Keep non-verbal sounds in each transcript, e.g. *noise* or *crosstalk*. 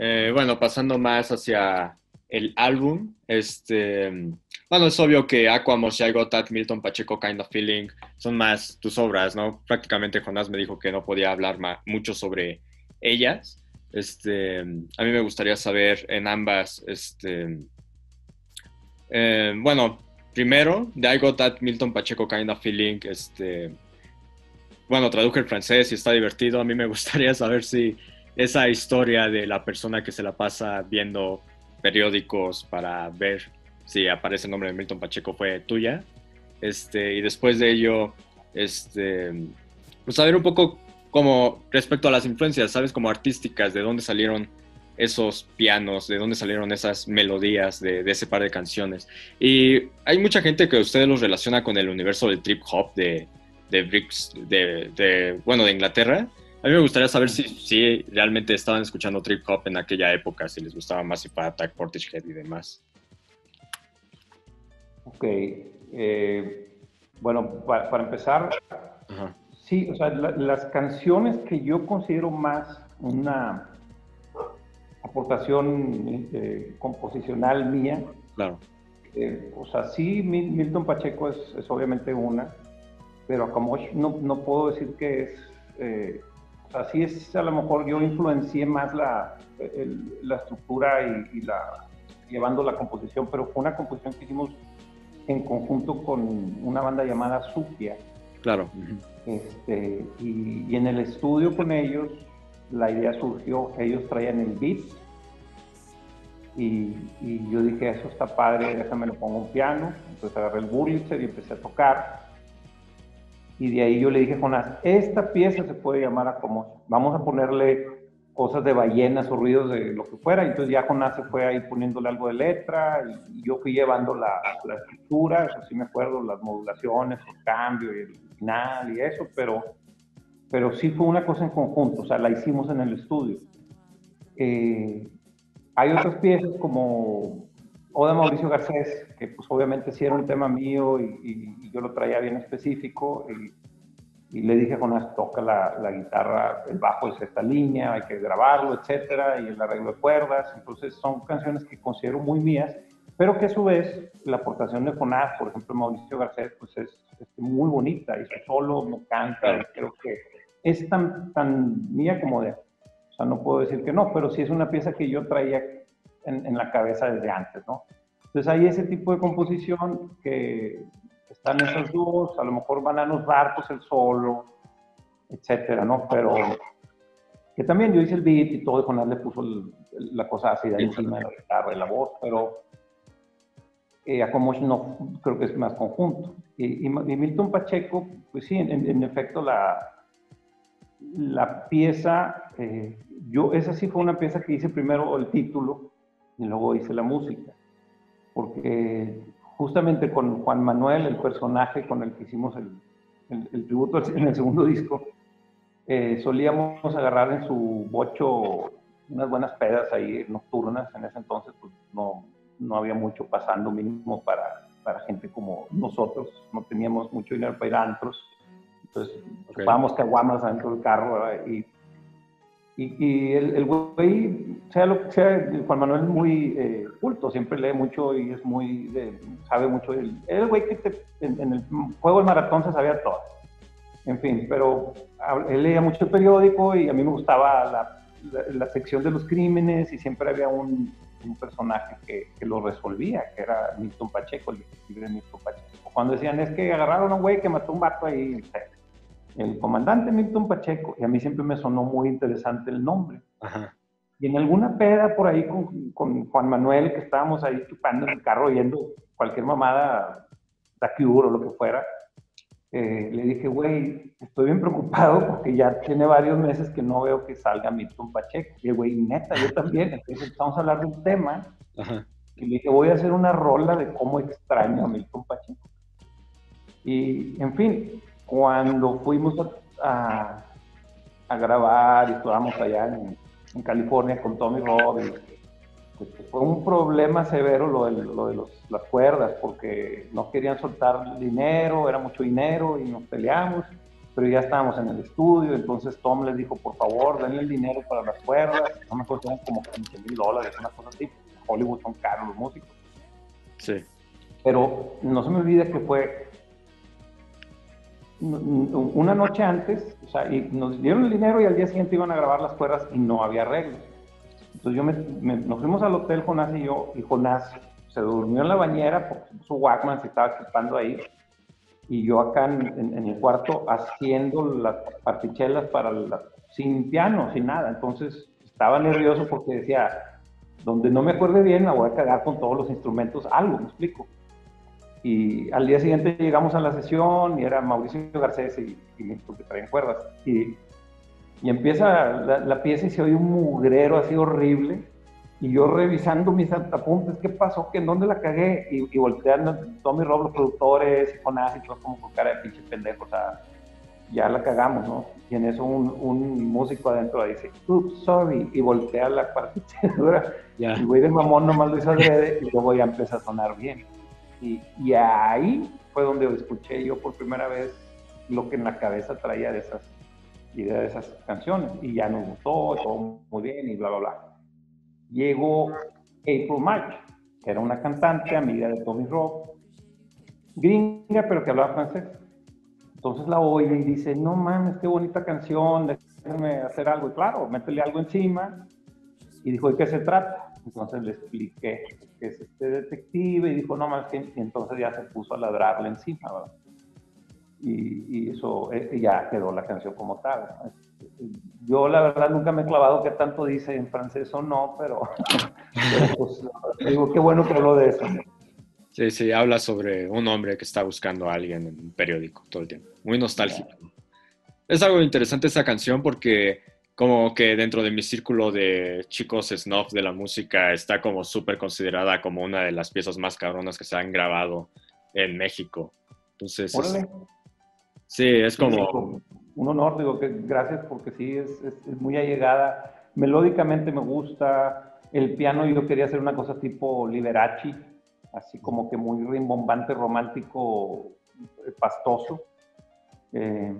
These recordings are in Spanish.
Eh, bueno, pasando más hacia el álbum, este, bueno, es obvio que Aqua, Moshe Gotat, Milton Pacheco, Kind of Feeling son más tus obras, ¿no? Prácticamente Jonás me dijo que no podía hablar mucho sobre ellas. Este, a mí me gustaría saber en ambas, este, eh, bueno, primero, de I Got That Milton Pacheco Kind of Feeling, este, bueno, traduje el francés y está divertido. A mí me *laughs* gustaría saber si esa historia de la persona que se la pasa viendo periódicos para ver si aparece el nombre de Milton Pacheco fue tuya. Este, y después de ello, este, pues saber un poco como respecto a las influencias, ¿sabes? Como artísticas, de dónde salieron esos pianos, de dónde salieron esas melodías de, ese par de canciones. Y hay mucha gente que ustedes los relaciona con el universo del trip hop de, de Bricks, de, bueno, de Inglaterra. A mí me gustaría saber si, si realmente estaban escuchando trip hop en aquella época, si les gustaba Massive Attack, Portishead y demás. Ok. Eh, bueno, para, empezar, sí, o sea, las canciones que yo considero más una aportación eh, composicional mía. Claro. Eh, o sea, sí, Milton Pacheco es, obviamente una, pero como no, no puedo decir que es, eh, o sea, sí es a lo mejor yo influencié más la, la estructura y, la, llevando la composición, pero fue una composición que hicimos en conjunto con una banda llamada Sukia. Claro. Este, y, y en el estudio con ellos la idea surgió, ellos traían el beat y, yo dije, eso está padre, déjame lo pongo un piano. Entonces agarré el Burlitzer y empecé a tocar. Y de ahí yo le dije Jonás, esta pieza se puede llamar a como, vamos a ponerle cosas de ballenas o ruidos de lo que fuera. Entonces ya Jonás se fue ahí poniéndole algo de letra y, yo fui llevando la, la estructura, eso sí me acuerdo, las modulaciones, el cambio y el final y eso, pero pero sí fue una cosa en conjunto, o sea, la hicimos en el estudio. Eh, hay otras piezas como Oda Mauricio Garcés, que pues obviamente sí era un tema mío y, yo lo traía bien específico y, le dije a Jonás, toca la, la, guitarra, el bajo es esta línea, hay que grabarlo, etcétera, y el arreglo de cuerdas, entonces son canciones que considero muy mías, pero que a su vez la aportación de Jonás, por ejemplo Mauricio Garcés, pues es, es muy bonita, y solo, me canta, creo que es tan, tan mía como de, o sea, no puedo decir que no, pero sí es una pieza que yo traía en, la cabeza desde antes, ¿no? Entonces hay ese tipo de composición que están esos dos, a lo mejor van a los barcos el solo, etcétera, ¿no? Pero que también yo hice el beat y todo, y Jonás le puso la cosa así de encima de la guitarra y la voz, pero eh, a como no, creo que es más conjunto. Y, y, Milton Pacheco, pues sí, en efecto la, la pieza, eh, yo, esa sí fue una pieza que hice primero el título y luego hice la música, porque justamente con Juan Manuel, el personaje con el que hicimos el, el, tributo *laughs* en el segundo disco, eh, solíamos agarrar en su bocho unas buenas pedas ahí nocturnas, en ese entonces pues no, no había mucho pasando mínimo para, para gente como nosotros, no teníamos mucho dinero para ir a antros, entonces, okay. vamos caguamas adentro del carro, Y, y, el, el, güey, sea lo que sea, Juan Manuel es muy eh, culto, siempre lee mucho y es muy, sabe mucho. El, el güey que en, el juego del maratón se sabía todo. En fin, pero él leía mucho el periódico y a mí me gustaba la, la, sección de los crímenes y siempre había un, un personaje que, que, lo resolvía, que era Milton Pacheco, el detective de Milton Pacheco. Cuando decían, es que agarraron a un güey que mató un vato ahí, el comandante Milton Pacheco, y a mí siempre me sonó muy interesante el nombre. Y en alguna peda por ahí con, con, Juan Manuel, que estábamos ahí chupando en el carro yendo cualquier mamada, Cure o lo que fuera, eh, le dije, güey, estoy bien preocupado porque ya tiene varios meses que no veo que salga Milton Pacheco. Y güey, neta, yo también. Entonces empezamos a hablar de un tema. Y le dije, voy a hacer una rola de cómo extraño a Milton Pacheco. Y, en fin, cuando fuimos a, a, grabar y estábamos allá en, California con Tommy Robbins, pues, fue un problema severo lo de, lo de las cuerdas, porque no querían soltar dinero, era mucho dinero y nos peleamos. pero ya estábamos en el estudio, entonces Tom les dijo, por favor, denle el dinero para las cuerdas, no me eran como 15 mil dólares, una cosa así, Hollywood son caros los músicos. Sí. Pero no se me olvida que fue una noche antes, o sea, y nos dieron el dinero y al día siguiente iban a grabar las cuerdas y no había arreglos. Entonces yo me, nos fuimos al hotel, Jonás y yo, y Jonás se durmió en la bañera porque su Walkman se estaba equipando ahí. Y yo acá en, el cuarto haciendo las partichelas para la, sin piano, sin nada. Entonces estaba nervioso porque decía, donde no me acuerde bien, me voy a cagar con todos los instrumentos, algo, me explico. Y al día siguiente llegamos a la sesión y era Mauricio Garcés y, y porque traían cuerdas. Y, y empieza la, la, pieza y se oye un mugrero así horrible. Y yo revisando mis apuntes, ¿qué pasó? ¿En dónde la cagué? Y, y volteando Tommy Rob, los productores, y Jonás y todos como con cara de pinche pendejo. O sea, ya la cagamos, ¿no? Y en eso un, un músico adentro dice, oops, sorry, y voltea la partitura. Yeah. Y güey de mamón nomás lo hizo adrede y luego ya empieza a sonar bien. Y, y, ahí fue donde escuché yo por primera vez lo que en la cabeza traía de esas ideas de esas canciones. Y ya nos gustó, todo muy bien y bla, bla, bla llegó April March, que era una cantante amiga de Tommy Rock, gringa, pero que hablaba francés. Entonces la oye y dice, no mames, qué bonita canción, déjame hacer algo. Y claro, métele algo encima. Y dijo, ¿de qué se trata? Entonces le expliqué que es este detective y dijo, no mames, y entonces ya se puso a ladrarle encima, ¿verdad? Y, y eso eh, ya quedó la canción como tal. Yo la verdad nunca me he clavado qué tanto dice en francés o no, pero, *laughs* pues, digo, qué bueno que habló de eso. Sí, sí, habla sobre un hombre que está buscando a alguien en un periódico todo el tiempo. Muy nostálgico. Es algo interesante esa canción porque como que dentro de mi círculo de chicos snob de la música está como súper considerada como una de las piezas más cabronas que se han grabado en México. Entonces, sí, es como un honor, digo que gracias porque sí, es, es, muy allegada. Melódicamente me gusta. El piano yo quería hacer una cosa tipo Liberace, así como que muy rimbombante, romántico, eh, pastoso. Eh,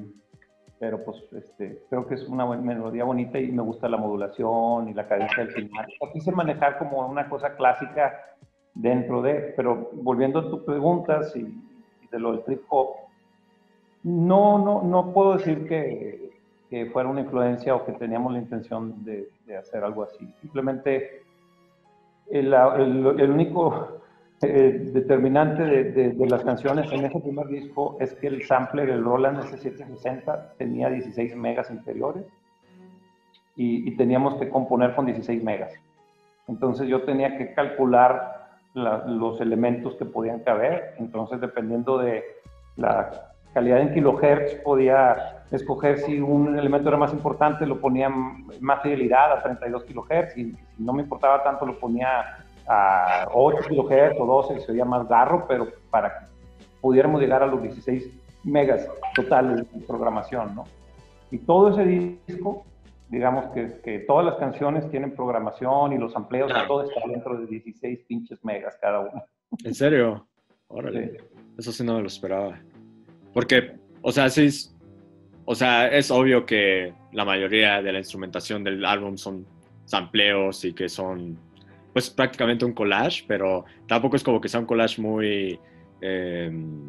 pero pues este, creo que es una melodía bonita y me gusta la modulación y la cadencia del final. Quise manejar como una cosa clásica dentro de, pero volviendo a tus preguntas y, y de lo del trip hop, no, no, no puedo decir que, que, fuera una influencia o que teníamos la intención de, de hacer algo así. Simplemente el, el, único eh, determinante de, de, las canciones en ese primer disco es que el sampler, el Roland S760, tenía 16 megas interiores y, y, teníamos que componer con 16 megas. Entonces yo tenía que calcular los elementos que podían caber. Entonces, dependiendo de la calidad en kilohertz podía escoger si un elemento era más importante, lo ponía más fidelidad a 32 kilohertz y si no me importaba tanto lo ponía a 8 kilohertz o 12 y se oía más garro, pero para que pudiéramos llegar a los 16 megas totales de programación, ¿no? Y todo ese disco, digamos que, que todas las canciones tienen programación y los amplios, todo está dentro de 16 pinches megas cada uno. ¿En serio? Órale. Eso sí no me lo esperaba. Porque, o sea, sí, o sea, es obvio que la mayoría de la instrumentación del álbum son sampleos y que son, pues, prácticamente un collage, pero tampoco es como que sea un collage muy, em,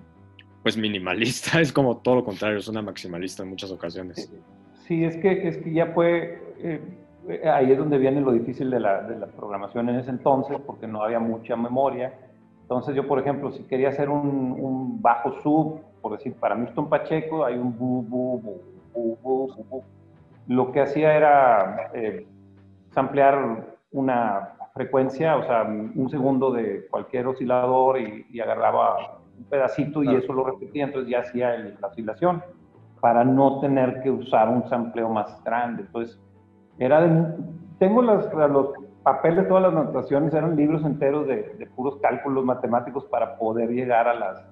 pues, minimalista. *laughs* Es como todo lo contrario, es una maximalista en muchas ocasiones. Sí, es que, es que ya fue... Eh, ahí es donde viene lo difícil de la, de la programación en ese entonces, porque no había mucha memoria. Entonces yo, por ejemplo, si quería hacer un, un bajo sub por decir, para Milton Pacheco hay un bu, bu, bu, bu, bu, bu. Lo que hacía era eh, samplear una frecuencia, o sea, un segundo de cualquier oscilador y, agarraba un pedacito y eso lo repetía, entonces ya hacía la oscilación para no tener que usar un sampleo más grande. Entonces, era de, tengo los papeles, todas las notaciones, eran libros enteros de, de puros cálculos matemáticos para poder llegar a las,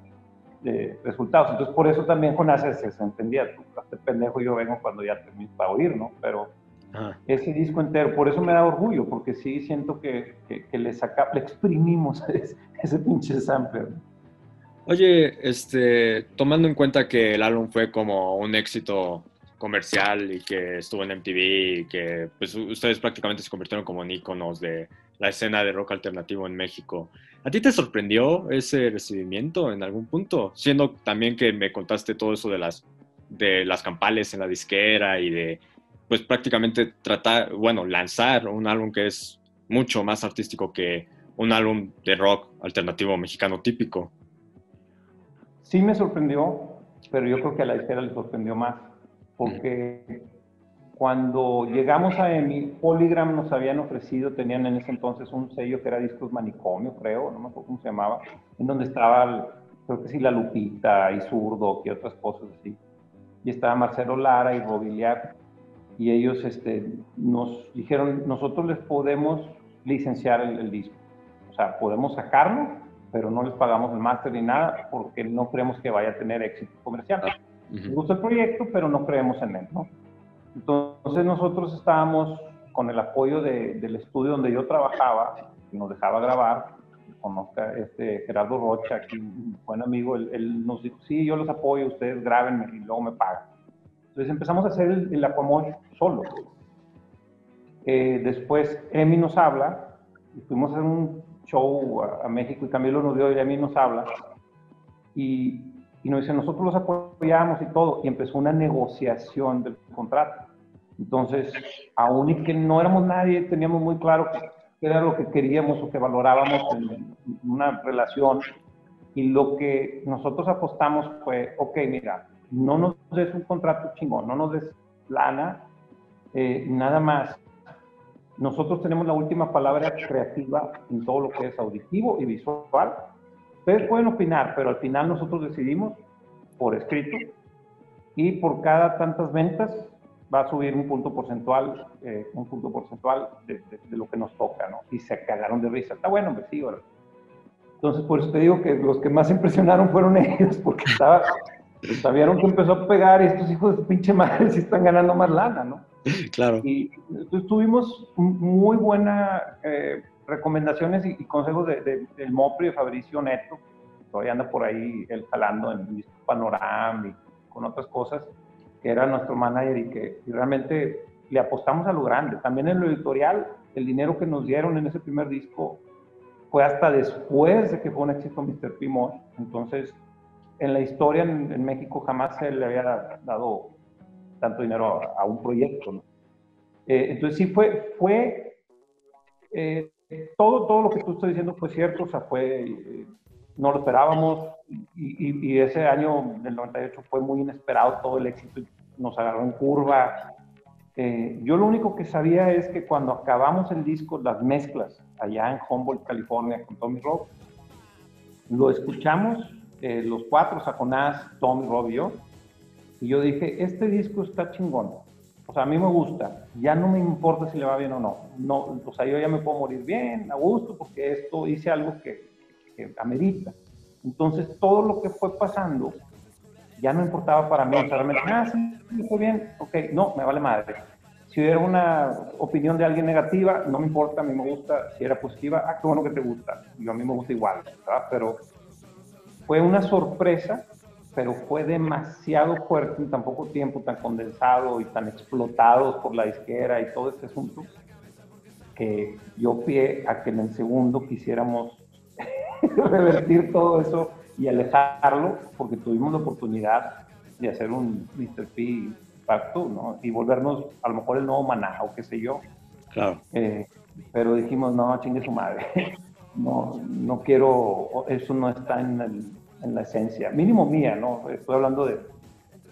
de resultados. Entonces, por eso también Jonás se, se entendía, este pendejo yo vengo cuando ya termino para oír, ¿no? Pero ese disco entero, por eso me da orgullo, porque sí siento que, que, le, saca, le exprimimos *laughs* ese, ese pinche sampler. Oye, este, tomando en cuenta que el álbum fue como un éxito comercial y que estuvo en MTV y que pues, ustedes prácticamente se convirtieron como en íconos de la escena de rock alternativo en México. ¿A ti te sorprendió ese recibimiento en algún punto? Siendo también que me contaste todo eso de las, de las campales en la disquera y de pues prácticamente tratar, bueno, lanzar un álbum que es mucho más artístico que un álbum de rock alternativo mexicano típico. Sí me sorprendió, pero yo creo que a la disquera le sorprendió más porque cuando llegamos a EMI, Polygram nos habían ofrecido, tenían en ese entonces un sello que era Discos Manicomio, creo, no me acuerdo cómo se llamaba, en donde estaba, creo que sí, La Lupita y Zurdo y otras cosas así. Y estaba Marcelo Lara y Robiliar, y ellos este, nos dijeron, nosotros les podemos licenciar el, el disco. O sea, podemos sacarlo, pero no les pagamos el máster ni nada, porque no creemos que vaya a tener éxito comercial. Nos gusta el proyecto, pero no creemos en él, ¿no? Entonces nosotros estábamos con el apoyo del estudio donde yo trabajaba, y nos dejaba grabar, conozca este Gerardo Rocha, aquí un buen amigo, él, nos dijo, sí, yo los apoyo, ustedes grábenme y luego me pagan. Entonces empezamos a hacer el, el solo. Eh, después Emi nos habla, y fuimos a hacer un show a, a México y Camilo nos dio y Emi nos habla, y y nos dice, nosotros los apoyamos y todo, y empezó una negociación del contrato. Entonces, aún y que no éramos nadie, teníamos muy claro qué era lo que queríamos o que valorábamos en una relación, y lo que nosotros apostamos fue, ok, mira, no nos des un contrato chingón, no nos des lana, eh, nada más. Nosotros tenemos la última palabra creativa en todo lo que es auditivo y visual, Ustedes pueden opinar, pero al final nosotros decidimos por escrito y por cada tantas ventas va a subir un punto porcentual, eh, un punto porcentual de, lo que nos toca, ¿no? Y se cagaron de risa. Está bueno, hombre, sí, ¿verdad? Entonces, por eso te digo que los que más impresionaron fueron *laughs* ellos, porque estaba, sabieron que empezó a pegar y estos hijos de pinche madre sí están ganando más lana, ¿no? *laughs* Claro. Y entonces tuvimos muy buena eh, recomendaciones y, consejos de, del MOPRI de Fabricio Neto, todavía anda por ahí él jalando en Panorama y con otras cosas, que era nuestro manager y que realmente le apostamos a lo grande. También en lo editorial, el dinero que nos dieron en ese primer disco fue hasta después de que fue un éxito Mr. P. Entonces, en la historia en, México jamás se le había dado tanto dinero a, un proyecto. Eh, entonces, sí fue, fue eh, todo, todo lo que tú estás diciendo fue cierto, o sea, fue, eh, no lo esperábamos y, y, ese año del 98 fue muy inesperado todo el éxito, nos agarró en curva. Eh, yo lo único que sabía es que cuando acabamos el disco, las mezclas, allá en Humboldt, California, con Tommy Rock, lo escuchamos eh, los cuatro, Saconás, Rob y yo, y yo dije, este disco está chingón o sea, a mí me gusta, ya no me importa si le va bien o no. no o sea, yo ya me puedo morir bien, a gusto, porque esto hice algo que, que amerita. Entonces, todo lo que fue pasando ya no importaba para mí. O sea, realmente, ah, sí, fue bien, ok, no, me vale madre. Si hubiera una opinión de alguien negativa, no me importa, a mí me gusta. Si era positiva, ah, qué bueno que te gusta. Yo a mí me gusta igual, ¿verdad? Pero fue una sorpresa pero fue demasiado fuerte en tan poco tiempo, tan condensado y tan explotado por la disquera y todo este asunto, que yo pie a que en el segundo quisiéramos *laughs* revertir todo eso y alejarlo, porque tuvimos la oportunidad de hacer un Mr. P Facto, ¿no? Y volvernos a lo mejor el nuevo maná o qué sé yo. Claro. Eh, pero dijimos, no, chingue su madre. *laughs* no, no quiero, eso no está en el, en la esencia, mínimo mía, ¿no? Estoy hablando de...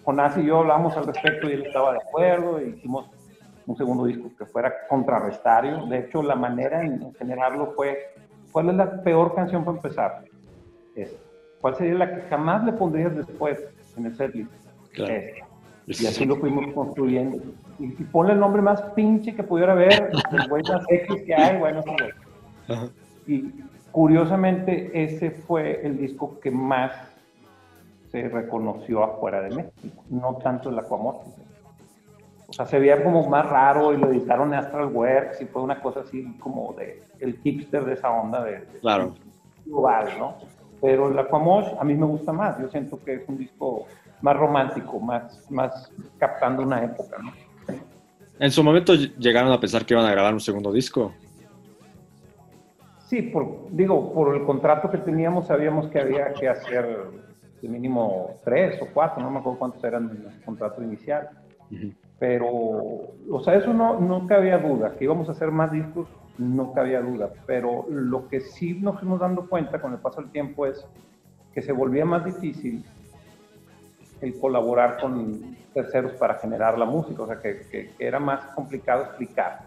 Jonás y yo hablamos al respecto y él estaba de acuerdo y hicimos un segundo disco que fuera contrarrestario. De hecho, la manera en, generarlo fue, ¿cuál es la peor canción para empezar? ¿Cuál sería la que jamás le pondrías después en el setlist? Claro. Y así lo fuimos construyendo. Y, ponle el nombre más pinche que pudiera haber, el güey más X que hay, bueno, güey. Y, Curiosamente, ese fue el disco que más se reconoció afuera de México, no tanto el Aquamorph. O sea, se veía como más raro y lo editaron en Astral Works y fue una cosa así como de el hipster de esa onda de, claro. global, ¿no? Pero el Aquamosh a mí me gusta más. Yo siento que es un disco más romántico, más, más captando una época, ¿no? En su momento llegaron a pensar que iban a grabar un segundo disco. Sí, por, digo, por el contrato que teníamos sabíamos que había que hacer de mínimo tres o cuatro, no me acuerdo cuántos eran en el contrato inicial. Pero, o sea, eso no, nunca había duda, que íbamos a hacer más discos, no cabía duda. Pero lo que sí nos fuimos dando cuenta con el paso del tiempo es que se volvía más difícil el colaborar con terceros para generar la música, o sea, que, era más complicado explicar.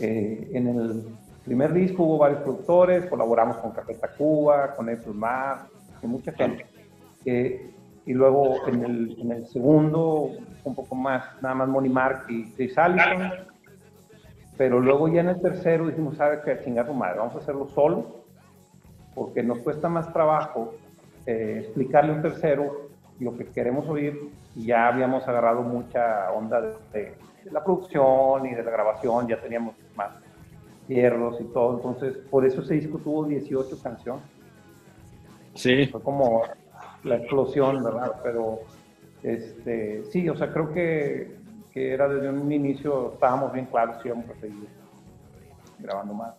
Eh, en el primer disco hubo varios productores, colaboramos con Café Tacuba, con Apple Mar, con mucha gente. Eh, y luego en el, en el, segundo, un poco más, nada más Money Mark y Chris Allison. Pero luego ya en el tercero dijimos, ¿sabe qué? Chingar tu madre, vamos a hacerlo solo, porque nos cuesta más trabajo eh, explicarle a un tercero lo que queremos oír. Y ya habíamos agarrado mucha onda de, de la producción y de la grabación, ya teníamos más hierros y todo. Entonces, por eso ese disco tuvo 18 canciones. Sí. Fue como la explosión, ¿verdad? Pero, este, sí, o sea, creo que, que era desde un inicio, estábamos bien claros que íbamos a seguir grabando más.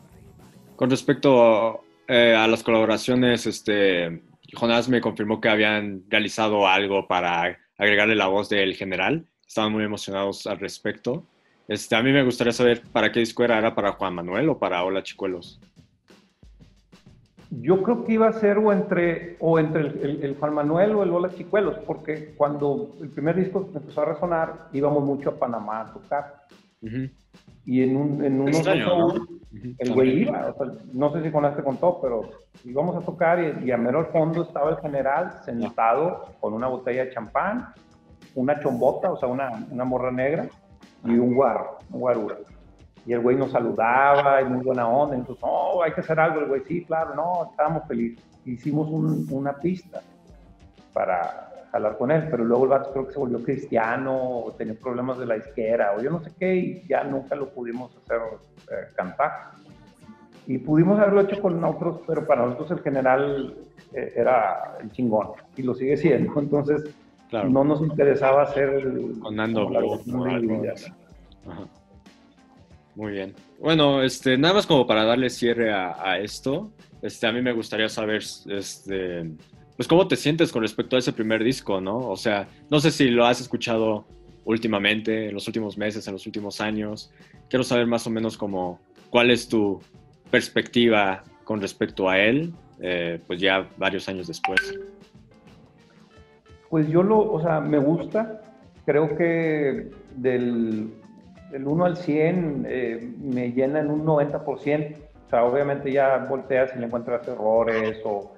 Con respecto eh, a las colaboraciones, este, Jonás me confirmó que habían realizado algo para agregarle la voz del general. Estaban muy emocionados al respecto. Este, a mí me gustaría saber para qué disco era, ¿era para Juan Manuel o para Hola Chicuelos? Yo creo que iba a ser o entre, o entre el, Juan Manuel o el Hola Chicuelos, porque cuando el primer disco empezó a resonar, íbamos mucho a Panamá a tocar. Y en un, en unos el güey iba, no sé si con este contó, pero íbamos a tocar y, a mero al fondo estaba el general sentado con una botella de champán, una chombota, o sea, una, una morra negra, y un guarro, un guarura. Y el güey nos saludaba y muy buena onda. Entonces, oh, hay que hacer algo. El güey, sí, claro, no, estábamos felices. Hicimos una pista para hablar con él, pero luego el vato creo que se volvió cristiano, o tenía problemas de la izquierda, o yo no sé qué, y ya nunca lo pudimos hacer eh, cantar. Y pudimos haberlo hecho con otros, pero para nosotros el general eh, era el chingón, y lo sigue siendo. *laughs* Entonces, no nos interesaba hacer... Con Nando. Muy bien. Bueno, este, nada más como para darle cierre a, esto, este, a mí me gustaría saber, este, pues cómo te sientes con respecto a ese primer disco, ¿no? O sea, no sé si lo has escuchado últimamente, en los últimos meses, en los últimos años. Quiero saber más o menos como cuál es tu perspectiva con respecto a él, eh, pues ya varios años después. Pues yo lo, o sea, me gusta. Creo que del, 1 al 100 eh, me llena en un 90%. O sea, obviamente ya volteas y le encuentras errores o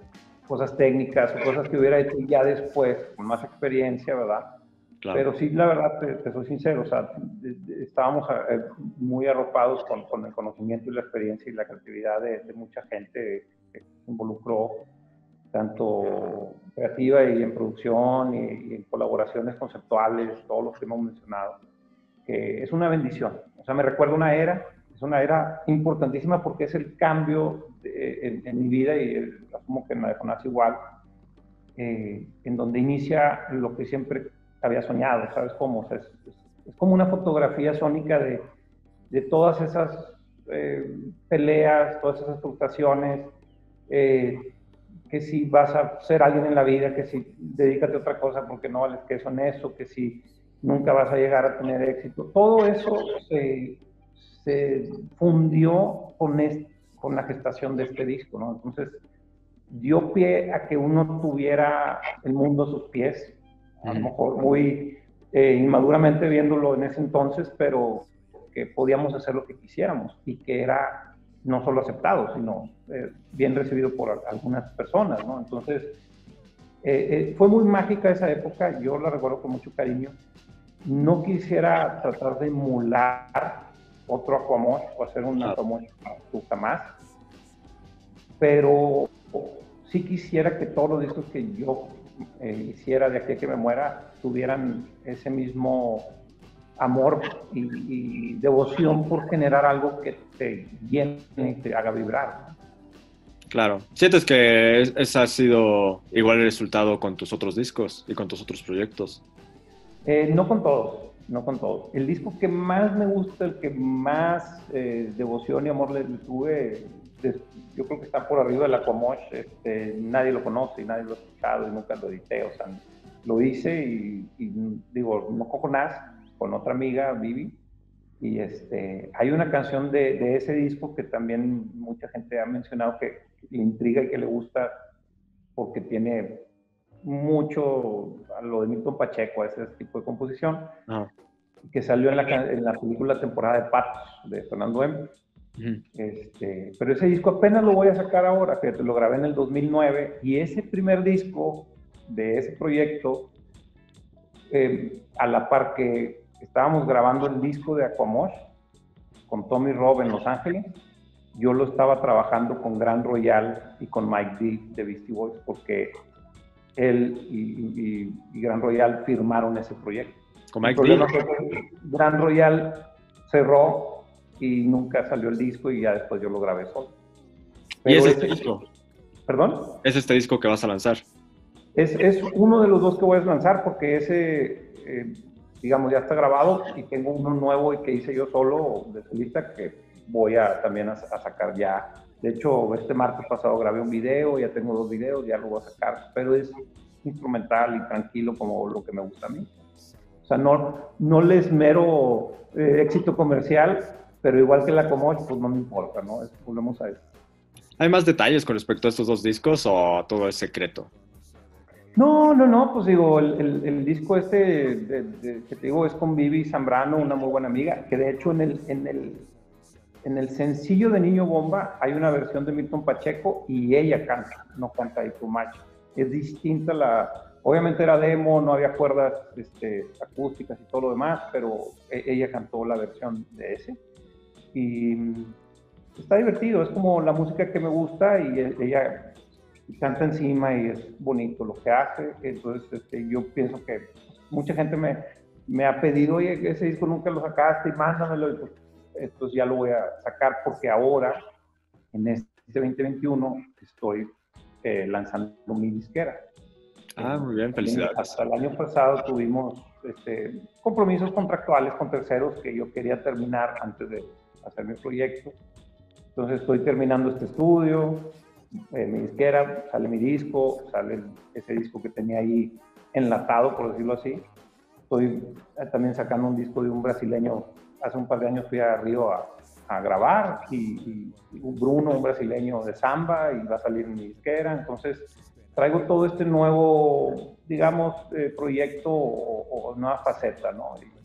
cosas técnicas o cosas que hubiera hecho ya después, con más experiencia, ¿verdad? Pero sí, la verdad, te, soy sincero, o sea, estábamos eh, muy arropados con, con, el conocimiento y la experiencia y la creatividad de, de mucha gente que se involucró tanto creativa y en producción y, en colaboraciones conceptuales, todos los que hemos mencionado, que es una bendición. O sea, me recuerda una era, es una era importantísima porque es el cambio en, mi vida y asumo que en la de Jonás igual, eh, en donde inicia lo que siempre había soñado, ¿sabes cómo? es, como una fotografía sónica de, de todas esas eh, peleas, todas esas frustraciones, eh, que si vas a ser alguien en la vida, que si dedícate a otra cosa porque no vales que eso en eso, que si nunca vas a llegar a tener éxito. Todo eso se, se fundió con, con la gestación de este disco, ¿no? Entonces, dio pie a que uno tuviera el mundo a sus pies, a lo mejor muy eh, inmaduramente viéndolo en ese entonces, pero que podíamos hacer lo que quisiéramos y que era no solo aceptado, sino eh, bien recibido por algunas personas, ¿no? Entonces, eh, eh, fue muy mágica esa época, yo la recuerdo con mucho cariño. No quisiera tratar de emular otro Aquamosh o hacer un Aquamosh jamás, pero sí quisiera que todos los discos que yo hiciera de aquí a que me muera tuvieran ese mismo amor y, devoción por generar algo que te llene y te haga vibrar. Claro. ¿Sientes que ese ha sido igual el resultado con tus otros discos y con tus otros proyectos? Eh, no con todos, no con todos. El disco que más me gusta, el que más eh, devoción y amor le, tuve, yo creo que está por arriba de la Comosh. Este, nadie lo conoce y nadie lo ha escuchado y nunca lo edité. O sea, lo hice y, digo, no cojo nada con otra amiga, Vivi. Y este, hay una canción de, de ese disco que también mucha gente ha mencionado que le intriga y que le gusta porque tiene mucho a lo de Milton Pacheco, ese tipo de composición, que salió en la, en la, película temporada de Patos de Fernando M. este, pero ese disco apenas lo voy a sacar ahora, que lo grabé en el 2009, y ese primer disco de ese proyecto, eh, a la par que estábamos grabando el disco de Aquamosh con Tommy Robb en Los Ángeles, yo lo estaba trabajando con Gran Royal y con Mike D de Beastie Boys porque él y, Gran Royal firmaron ese proyecto. Con Mike D. Gran Royal cerró y nunca salió el disco y ya después yo lo grabé solo. ¿Y es este disco? ¿Perdón? ¿Es este disco que vas a lanzar? Es, es uno de los dos que voy a lanzar porque ese, eh, digamos, ya está grabado y tengo uno nuevo que hice yo solo de solista que voy a también a, sacar ya. De hecho, este martes pasado grabé un video, ya tengo dos videos, ya lo voy a sacar, pero es instrumental y tranquilo como lo que me gusta a mí. O sea, no, no les mero eh, éxito comercial, pero igual que la Comoch, pues no me importa, ¿no? volvemos a eso. ¿Hay más detalles con respecto a estos dos discos o todo es secreto? No, no, no, pues digo, el, el, disco este que te digo es con Vivi Zambrano, una muy buena amiga, que de hecho en el, en el, en el sencillo de Niño Bomba hay una versión de Milton Pacheco y ella canta, no canta ahí tu macho. Es distinta la, obviamente era demo, no había cuerdas este, acústicas y todo lo demás, pero e, ella cantó la versión de ese. Y está divertido, es como la música que me gusta y e, ella canta encima y es bonito lo que hace. Entonces este, yo pienso que mucha gente me, me ha pedido, oye, ese disco nunca lo sacaste y mándamelo. Y pues, entonces ya lo voy a sacar porque ahora, en este 2021, estoy eh, lanzando mi disquera. Ah, muy bien, felicidades. Hasta el año pasado tuvimos este, compromisos contractuales con terceros que yo quería terminar antes de hacer mi proyecto. Entonces estoy terminando este estudio, eh, mi disquera, sale mi disco, sale ese disco que tenía ahí enlatado, por decirlo así. Estoy eh, también sacando un disco de un brasileño hace un par de años fui a Río a, grabar y, un Bruno, un brasileño de samba, y va a salir en mi disquera. Entonces, traigo todo este nuevo, digamos, eh, proyecto o, nueva faceta, ¿no? Y,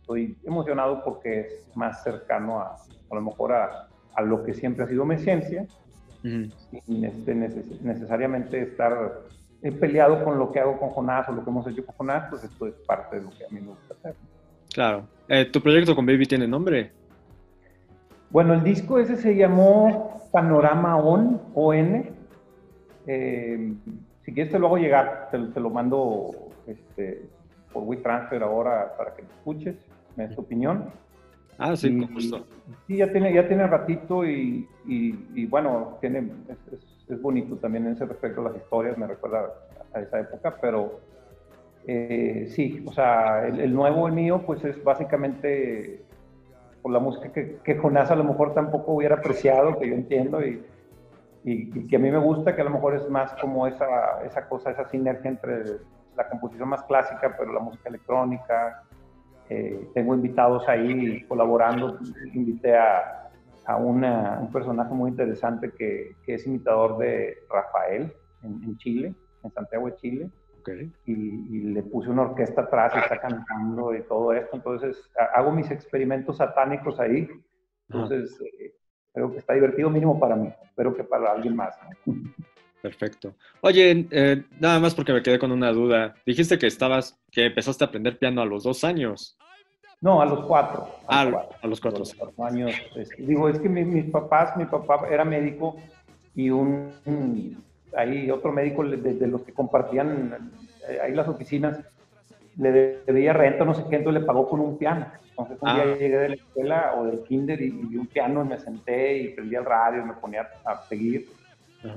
estoy emocionado porque es más cercano a, a lo mejor a, a lo que siempre ha sido mi ciencia, sin este, necesariamente estar peleado con lo que hago con Jonás o lo que hemos hecho con Jonás, pues esto es parte de lo que a mí me gusta hacer. Claro. Eh, ¿Tu proyecto con Baby tiene nombre? Bueno, el disco ese se llamó Panorama On, ON. Eh, si quieres te lo hago llegar, te, lo mando este, por WeTransfer ahora para que lo escuches, me des tu opinión. Ah, sí, con gusto. Sí, ya tiene, ya tiene ratito y, y, bueno, tiene, es, bonito también en ese respecto las historias, me recuerda a esa época, pero eh, sí, o sea, el, nuevo el mío, pues es básicamente por la música que, Jonás a lo mejor tampoco hubiera apreciado, que yo entiendo, y, que a mí me gusta, que a lo mejor es más como esa, esa cosa, esa sinergia entre la composición más clásica, pero la música electrónica. Eh, tengo invitados ahí colaborando, invité a, a un personaje muy interesante que, es imitador de Rafael en Chile, en Santiago de Chile y, le puse una orquesta atrás y está cantando y todo esto. Entonces, hago mis experimentos satánicos ahí. Entonces, eh, creo que está divertido mínimo para mí. Espero que para alguien más. Perfecto. Oye, eh, nada más porque me quedé con una duda. Dijiste que estabas, que empezaste a aprender piano a los dos años. No, a los cuatro. A, ah, a los cuatro. años. Este, digo, es que mis papás, mi papá era médico y un ahí otro médico de, los que compartían eh, ahí las oficinas le debía renta, no sé qué, entonces le pagó con un piano. Entonces un día ah. llegué de la escuela o del kinder y, vi un piano y me senté y prendí el radio y me ponía a seguir.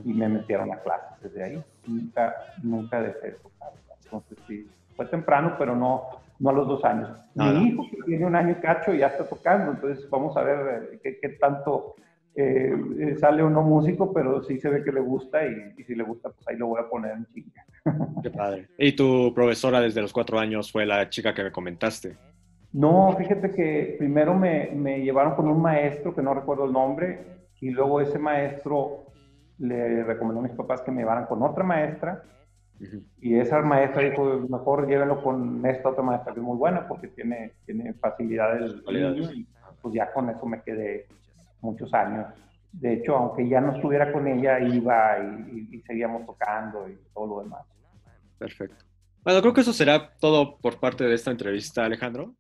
y me metieron a clases desde ahí. Nunca, nunca dejé de tocar. Entonces sí, fue temprano, pero no, no a los dos años. Mi hijo, que tiene un año y cacho, ya está tocando, entonces vamos a ver eh, qué, qué tanto eh, eh, sale uno músico, pero sí se ve que le gusta y, si le gusta, pues ahí lo voy a poner en chinga. Qué padre. ¿Y tu profesora desde los cuatro años fue la chica que me comentaste? No, fíjate que primero me, me llevaron con un maestro que no recuerdo el nombre y luego ese maestro le recomendó a mis papás que me llevaran con otra maestra y esa maestra dijo, mejor llévenlo con esta otra maestra que es muy buena porque tiene, tiene facilidades. Y pues ya con eso me quedé muchos años. De hecho, aunque ya no estuviera con ella, iba y, seguíamos tocando y todo lo demás. Perfecto. Bueno, creo que eso será todo por parte de esta entrevista, Alejandro.